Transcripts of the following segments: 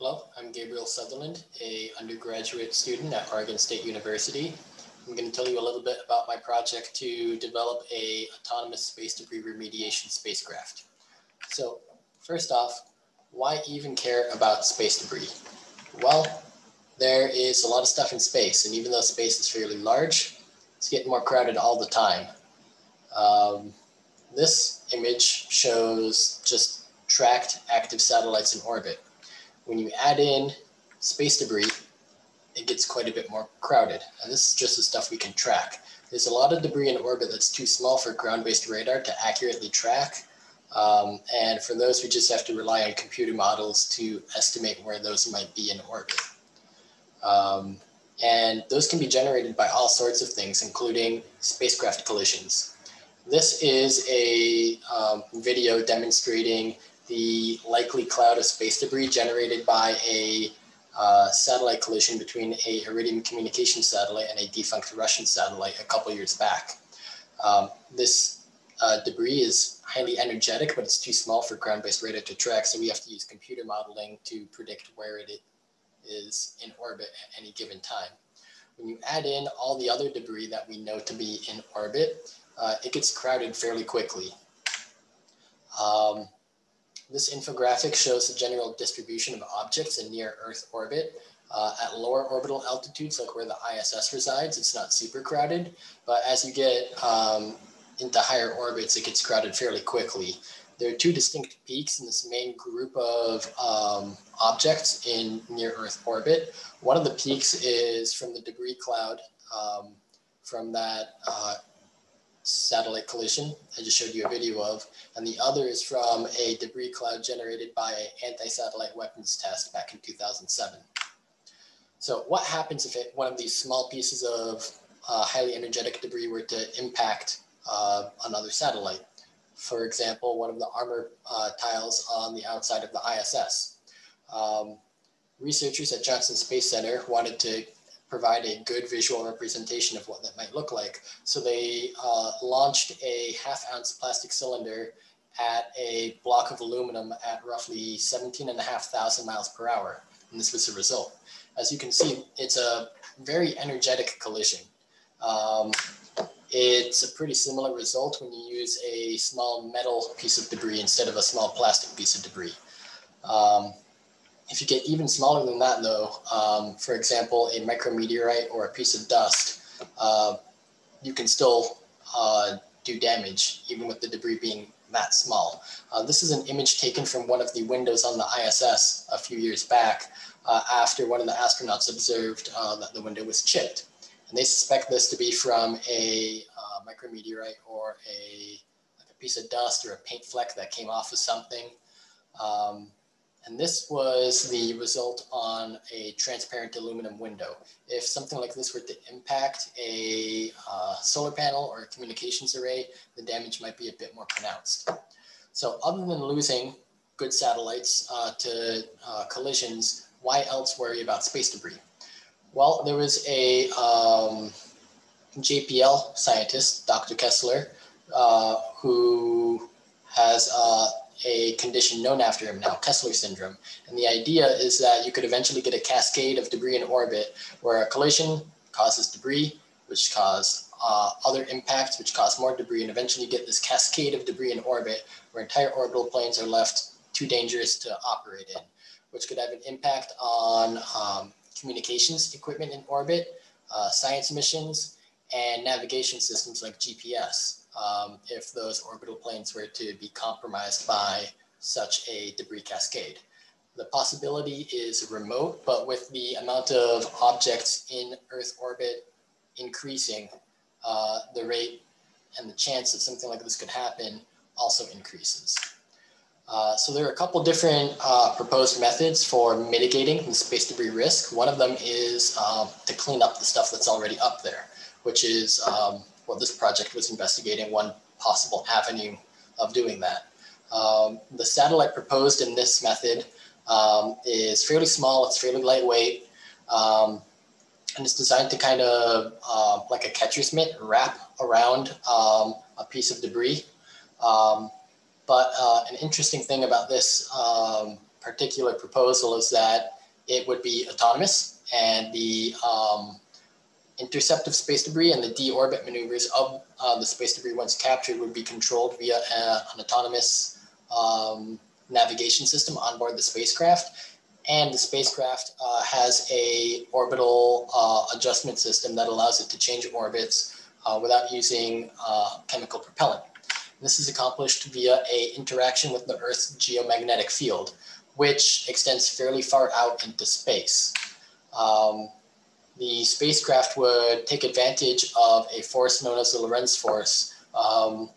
Hello, I'm Gabriel Sutherland, a undergraduate student at Oregon State University. I'm going to tell you a little bit about my project to develop a autonomous space debris remediation spacecraft. So first off, why even care about space debris? Well, there is a lot of stuff in space, and even though space is fairly large, it's getting more crowded all the time. Um, this image shows just tracked active satellites in orbit. When you add in space debris, it gets quite a bit more crowded. And this is just the stuff we can track. There's a lot of debris in orbit that's too small for ground-based radar to accurately track. Um, and for those, we just have to rely on computer models to estimate where those might be in orbit. Um, and those can be generated by all sorts of things, including spacecraft collisions. This is a um, video demonstrating the likely cloud of space debris generated by a uh, satellite collision between a Iridium communication satellite and a defunct Russian satellite a couple years back. Um, this uh, debris is highly energetic, but it's too small for ground-based radar to track, so we have to use computer modeling to predict where it is in orbit at any given time. When you add in all the other debris that we know to be in orbit, uh, it gets crowded fairly quickly. Um, this infographic shows the general distribution of objects in near Earth orbit. Uh, at lower orbital altitudes, like where the ISS resides, it's not super crowded. But as you get um, into higher orbits, it gets crowded fairly quickly. There are two distinct peaks in this main group of um, objects in near Earth orbit. One of the peaks is from the debris cloud um, from that uh, satellite collision I just showed you a video of, and the other is from a debris cloud generated by an anti-satellite weapons test back in 2007. So what happens if it, one of these small pieces of uh, highly energetic debris were to impact uh, another satellite? For example, one of the armor uh, tiles on the outside of the ISS. Um, researchers at Johnson Space Center wanted to provide a good visual representation of what that might look like. So they uh, launched a half ounce plastic cylinder at a block of aluminum at roughly 17 and a half thousand miles per hour. And this was the result. As you can see, it's a very energetic collision. Um, it's a pretty similar result when you use a small metal piece of debris instead of a small plastic piece of debris. Um, if you get even smaller than that, though, um, for example, a micrometeorite or a piece of dust, uh, you can still uh, do damage, even with the debris being that small. Uh, this is an image taken from one of the windows on the ISS a few years back uh, after one of the astronauts observed uh, that the window was chipped. And they suspect this to be from a uh, micrometeorite or a, like a piece of dust or a paint fleck that came off of something. Um, and this was the result on a transparent aluminum window. If something like this were to impact a uh, solar panel or a communications array, the damage might be a bit more pronounced. So other than losing good satellites uh, to uh, collisions, why else worry about space debris? Well, there was a um, JPL scientist, Dr. Kessler, uh, who has uh, a condition known after him now, Kessler syndrome. And the idea is that you could eventually get a cascade of debris in orbit where a collision causes debris, which cause uh, other impacts, which cause more debris. And eventually get this cascade of debris in orbit where entire orbital planes are left too dangerous to operate in, which could have an impact on um, communications equipment in orbit, uh, science missions, and navigation systems like GPS um, if those orbital planes were to be compromised by such a debris cascade. The possibility is remote, but with the amount of objects in Earth orbit increasing, uh, the rate and the chance that something like this could happen also increases. Uh, so there are a couple different uh, proposed methods for mitigating the space debris risk. One of them is um, to clean up the stuff that's already up there, which is um, what this project was investigating, one possible avenue of doing that. Um, the satellite proposed in this method um, is fairly small, it's fairly lightweight, um, and it's designed to kind of uh, like a catcher's mitt wrap around um, a piece of debris. Um, but uh, an interesting thing about this particular proposal is that it would be autonomous and the um, intercept of space debris and the deorbit maneuvers of uh, the space debris once captured would be controlled via a, an autonomous um, navigation system on board the spacecraft. And the spacecraft uh, has a orbital uh, adjustment system that allows it to change orbits uh, without using uh, chemical propellant. This is accomplished via a interaction with the Earth's geomagnetic field, which extends fairly far out into space. Um, the spacecraft would take advantage of a force known as the Lorentz force, um,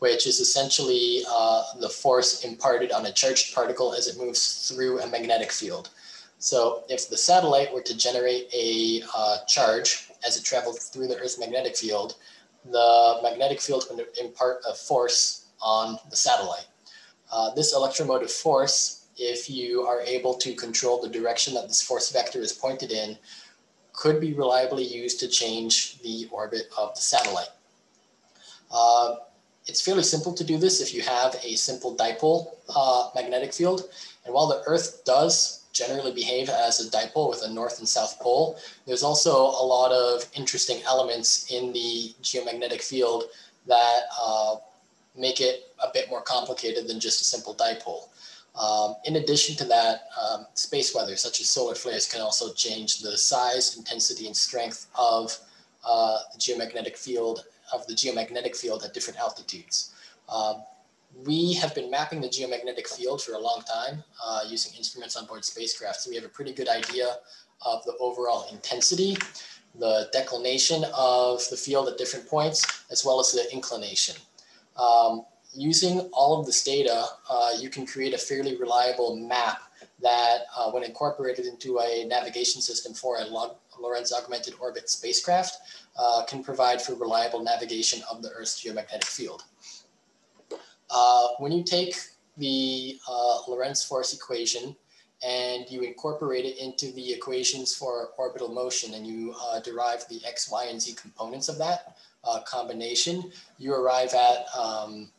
which is essentially uh, the force imparted on a charged particle as it moves through a magnetic field. So if the satellite were to generate a uh, charge as it traveled through the Earth's magnetic field, the magnetic field would impart a force on the satellite. Uh, this electromotive force, if you are able to control the direction that this force vector is pointed in, could be reliably used to change the orbit of the satellite. Uh, it's fairly simple to do this if you have a simple dipole uh, magnetic field. And while the Earth does generally behave as a dipole with a north and south pole. There's also a lot of interesting elements in the geomagnetic field that uh, make it a bit more complicated than just a simple dipole. Um, in addition to that, um, space weather, such as solar flares, can also change the size, intensity, and strength of uh, the geomagnetic field of the geomagnetic field at different altitudes. Um, we have been mapping the geomagnetic field for a long time uh, using instruments on board spacecraft. So we have a pretty good idea of the overall intensity, the declination of the field at different points, as well as the inclination. Using all of this data, uh, you can create a fairly reliable map that uh, when incorporated into a navigation system for a Lorentz augmented orbit spacecraft, uh, can provide for reliable navigation of the Earth's geomagnetic field. Uh, when you take the uh, Lorentz force equation and you incorporate it into the equations for orbital motion and you uh, derive the x, y, and z components of that combination, you arrive at um,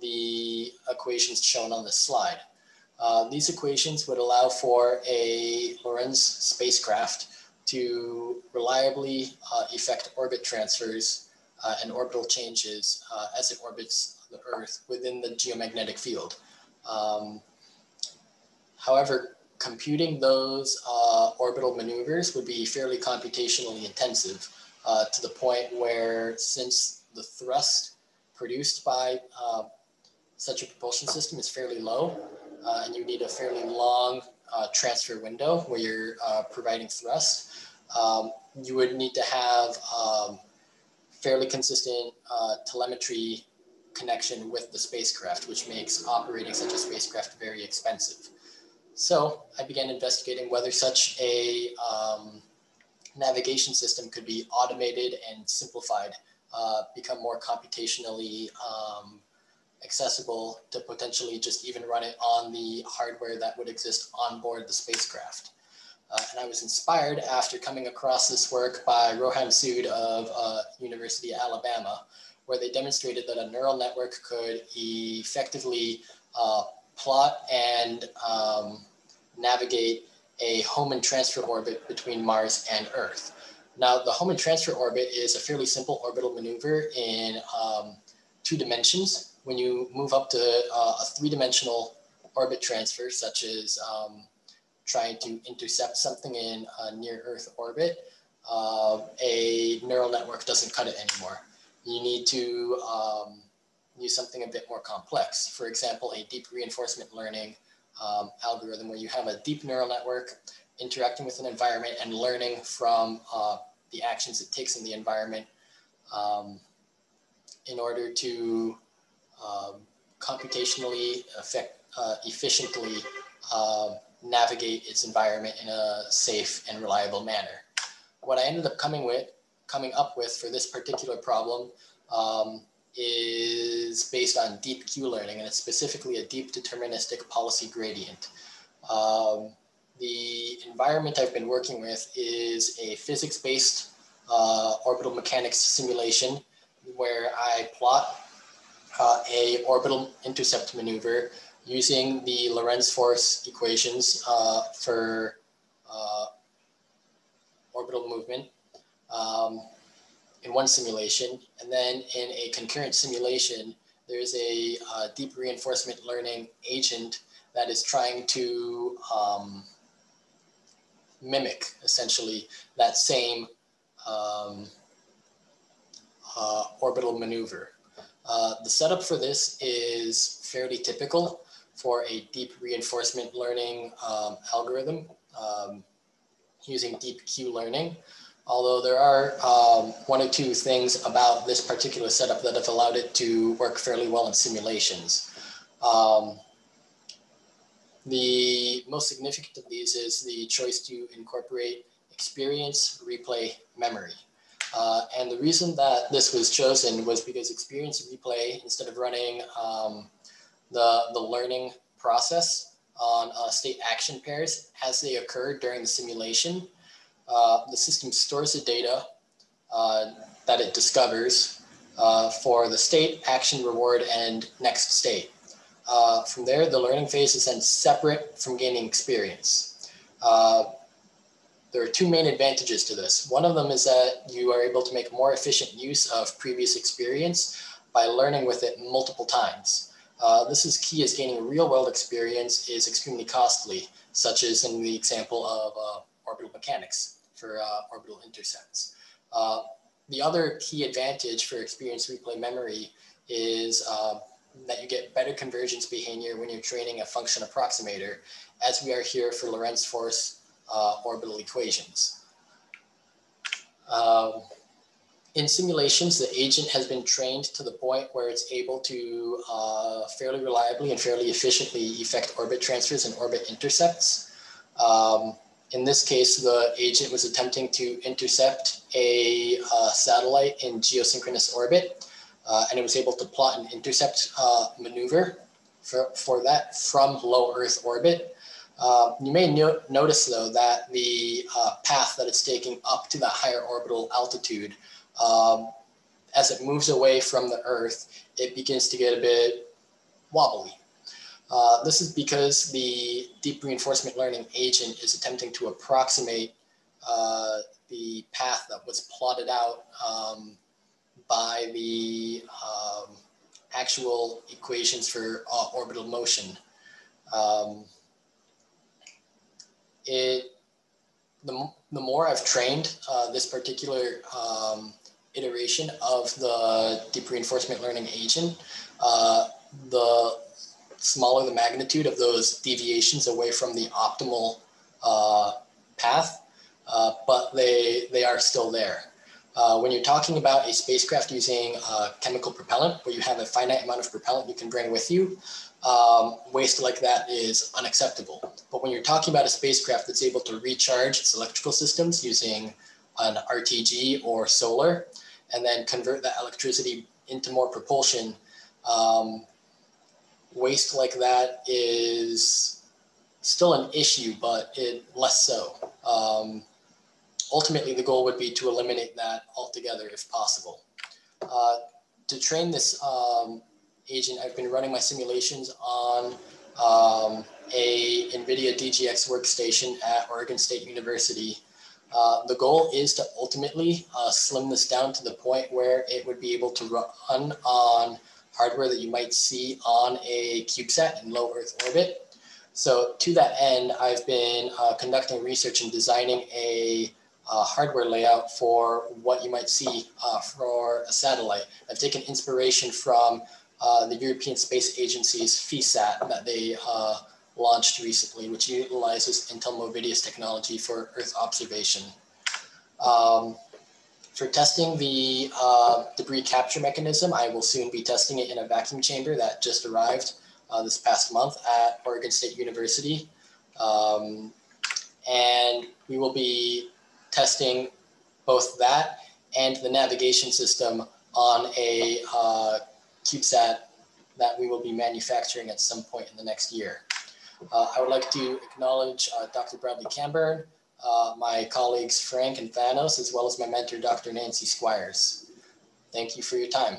the equations shown on this slide. Uh, these equations would allow for a Lorentz spacecraft to reliably uh, effect orbit transfers and orbital changes as it orbits the Earth within the geomagnetic field. Um, however, computing those uh, orbital maneuvers would be fairly computationally intensive uh, to the point where since the thrust produced by uh, such a propulsion system is fairly low uh, and you need a fairly long uh, transfer window where you're uh, providing thrust, um, you would need to have um, fairly consistent telemetry connection with the spacecraft, which makes operating such a spacecraft very expensive. So I began investigating whether such a um, navigation system could be automated and simplified, uh, become more computationally um, accessible to potentially just even run it on the hardware that would exist on board the spacecraft. Uh, and I was inspired after coming across this work by Rohan Sood of uh, University of Alabama, where they demonstrated that a neural network could effectively uh, plot and um, navigate a Hohmann transfer orbit between Mars and Earth. Now, the Hohmann transfer orbit is a fairly simple orbital maneuver in um, two dimensions. When you move up to uh, a three-dimensional orbit transfer, such as um, trying to intercept something in a near Earth orbit, uh, a neural network doesn't cut it anymore you need to um, use something a bit more complex. For example, a deep reinforcement learning um, algorithm where you have a deep neural network interacting with an environment and learning from uh, the actions it takes in the environment um, in order to um, computationally effect, uh, efficiently uh, navigate its environment in a safe and reliable manner. What I ended up coming with coming up with for this particular problem um, is based on deep Q learning, and it's specifically a deep deterministic policy gradient. Um, the environment I've been working with is a physics-based uh, orbital mechanics simulation where I plot uh, a orbital intercept maneuver using the Lorentz force equations uh, for uh, orbital movement um, in one simulation. And then in a concurrent simulation, there's a uh, deep reinforcement learning agent that is trying to um, mimic essentially that same um, uh, orbital maneuver. Uh, the setup for this is fairly typical for a deep reinforcement learning um, algorithm um, using deep Q learning. Although there are um, one or two things about this particular setup that have allowed it to work fairly well in simulations. Um, the most significant of these is the choice to incorporate experience, replay, memory. Uh, and the reason that this was chosen was because experience replay, instead of running um, the, the learning process on uh, state action pairs as they occur during the simulation, uh, the system stores the data uh, that it discovers uh, for the state, action, reward, and next state. Uh, from there, the learning phase is then separate from gaining experience. There are two main advantages to this. One of them is that you are able to make more efficient use of previous experience by learning with it multiple times. Uh, this is key as gaining real world experience is extremely costly, such as in the example of uh, orbital mechanics for uh, orbital intercepts. Uh, the other key advantage for experience replay memory is uh, that you get better convergence behavior when you're training a function approximator, as we are here for Lorentz force uh, orbital equations. Um, in simulations, the agent has been trained to the point where it's able to uh, fairly reliably and fairly efficiently effect orbit transfers and orbit intercepts. Um, in this case, the agent was attempting to intercept a uh, satellite in geosynchronous orbit, uh, and it was able to plot an intercept uh, maneuver for, for that from low Earth orbit. Uh, you may no notice though that the uh, path that it's taking up to that higher orbital altitude, um, as it moves away from the Earth, it begins to get a bit wobbly. Uh, this is because the deep reinforcement learning agent is attempting to approximate uh, the path that was plotted out um, by the um, actual equations for uh, orbital motion. Um, it the, the more I've trained uh, this particular um, iteration of the deep reinforcement learning agent, uh, the smaller the magnitude of those deviations away from the optimal uh, path, uh, but they, they are still there. Uh, when you're talking about a spacecraft using uh, chemical propellant, where you have a finite amount of propellant you can bring with you, um, waste like that is unacceptable. But when you're talking about a spacecraft that's able to recharge its electrical systems using an RTG or solar, and then convert that electricity into more propulsion, um, waste like that is still an issue, but it less so. Um, ultimately, the goal would be to eliminate that altogether if possible. Uh, to train this um, agent, I've been running my simulations on um, a NVIDIA DGX workstation at Oregon State University. Uh, the goal is to ultimately uh, slim this down to the point where it would be able to run on hardware that you might see on a CubeSat in low Earth orbit. So to that end, I've been uh, conducting research and designing a uh, hardware layout for what you might see uh, for a satellite. I've taken inspiration from uh, the European Space Agency's PhiSat that they uh, launched recently, which utilizes Intel Movidius technology for Earth observation. Um, for testing the uh, debris capture mechanism, I will soon be testing it in a vacuum chamber that just arrived uh, this past month at Oregon State University. Um, and we will be testing both that and the navigation system on a uh, CubeSat that we will be manufacturing at some point in the next year. Uh, I would like to acknowledge uh, Dr. Bradley Camburn, uh, my colleagues Frank and Thanos, as well as my mentor, Dr. Nancy Squires. Thank you for your time.